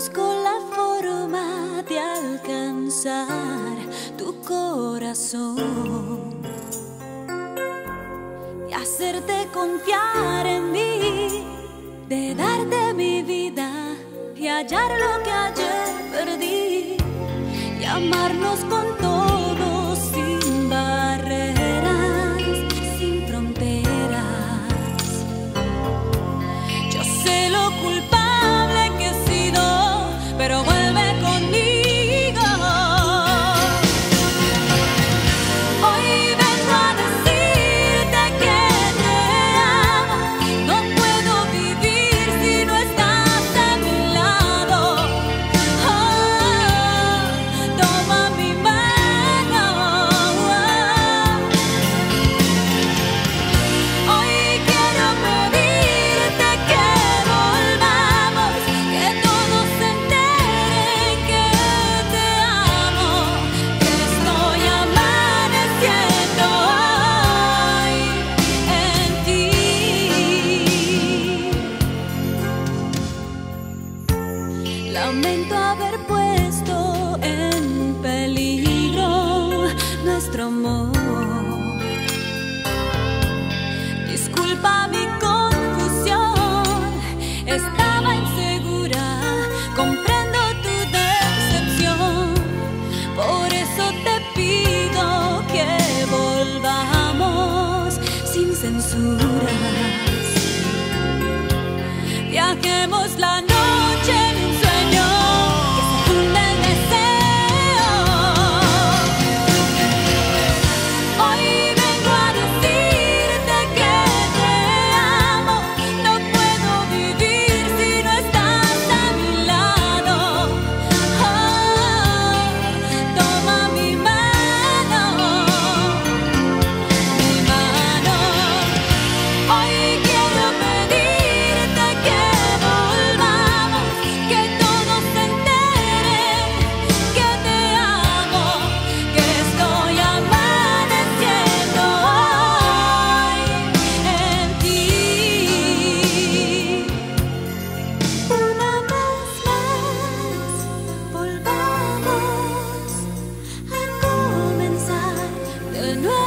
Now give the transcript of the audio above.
busco la forma de alcanzar tu corazón, y hacerte confiar en mí, de darte mi vida y hallar lo que ayer perdí, y amarnos con todo. travesuras. Viajemos la noche. Even